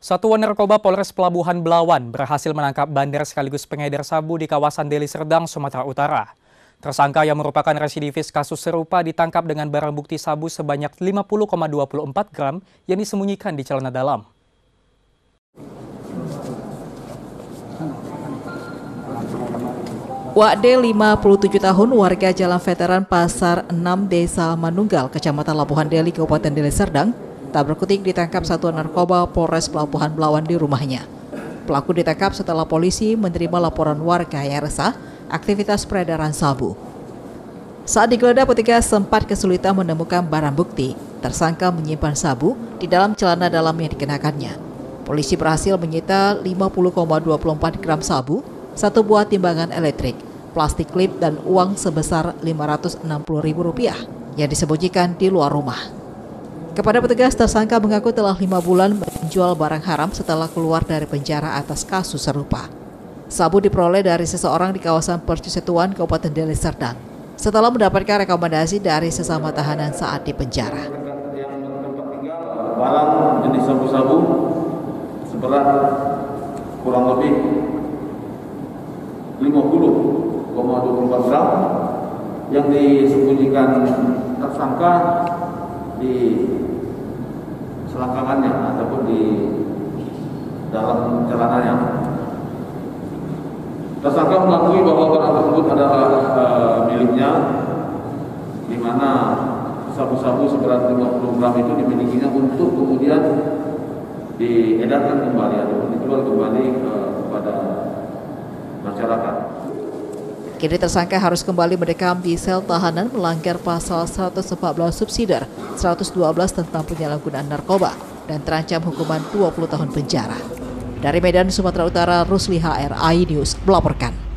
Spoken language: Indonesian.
Satuan Narkoba Polres Pelabuhan Belawan berhasil menangkap bandar sekaligus pengedar sabu di kawasan Deli Serdang, Sumatera Utara. Tersangka yang merupakan residivis kasus serupa ditangkap dengan barang bukti sabu sebanyak 50,24 gram yang disembunyikan di celana dalam. Wakde 57 tahun warga Jalan Veteran Pasar 6 Desa Manunggal, Kecamatan Labuhan Deli, Kabupaten Deli Serdang, tak berkutik ditangkap satuan narkoba Polres Pelabuhan Belawan di rumahnya. Pelaku ditangkap setelah polisi menerima laporan warga yang resah aktivitas peredaran sabu. Saat digeledah petugas sempat kesulitan menemukan barang bukti. Tersangka menyimpan sabu di dalam celana dalam yang dikenakannya. Polisi berhasil menyita 50,24 gram sabu, satu buah timbangan elektrik, plastik klip dan uang sebesar Rp560.000 yang disembunyikan di luar rumah. Kepada petugas, tersangka mengaku telah lima bulan menjual barang haram setelah keluar dari penjara atas kasus serupa. Sabu diperoleh dari seseorang di kawasan Percusetuan, Kabupaten Deli Serdang, setelah mendapatkan rekomendasi dari sesama tahanan saat di penjara. Barang jenis sabu-sabu seberat kurang lebih 50,24 gram yang disembunyikan tersangka di selangkangannya ataupun di dalam celananya. Tersangka mengakui bahwa barang tersebut adalah e, miliknya, di mana sabu-sabu seberat 50 gram itu dimilikinya untuk kemudian diedarkan kembali atau dijual kembali e, kepada masyarakat. Kini tersangka harus kembali mendekam di sel tahanan melanggar pasal 114 subsidiar 112 tentang penyalahgunaan narkoba dan terancam hukuman 20 tahun penjara. Dari Medan, Sumatera Utara, Rusli HR, I News melaporkan.